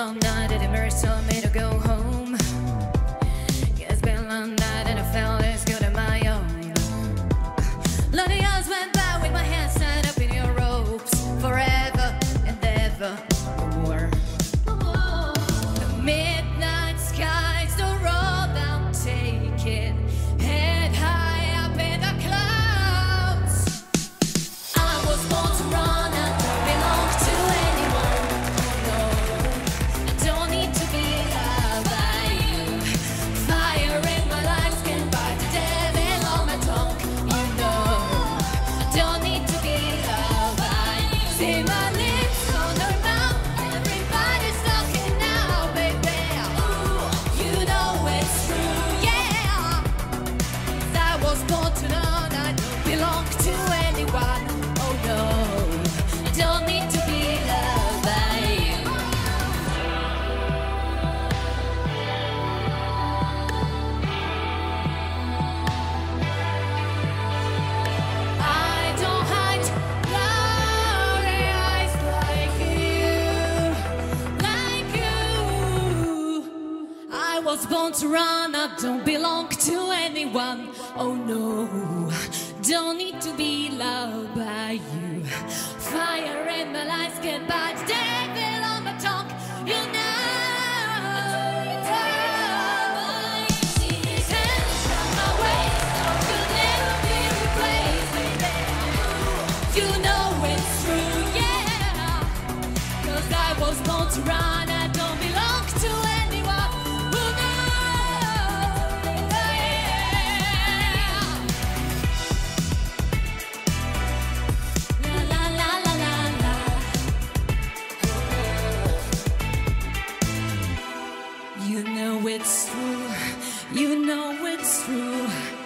long night it immerse told me to go home. was born to run, I don't belong to anyone. Oh no, don't need to be loved by you. Fire in my life, get by devil on my tongue. You know. You know it's true, yeah Cause I was born to run You know it's true, you know it's true.